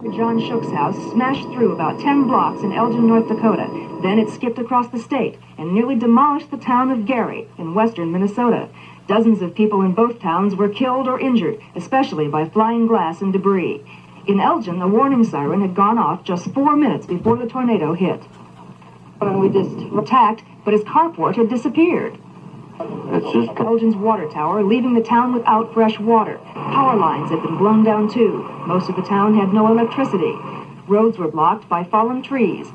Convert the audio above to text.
John Shook's house smashed through about 10 blocks in Elgin, North Dakota. Then it skipped across the state and nearly demolished the town of Gary in western Minnesota. Dozens of people in both towns were killed or injured, especially by flying glass and debris. In Elgin, a warning siren had gone off just four minutes before the tornado hit. And we just attacked, but his carport had disappeared. It's just Elgin's water tower, leaving the town without fresh water. Power lines had been blown down too. Most of the town had no electricity. Roads were blocked by fallen trees.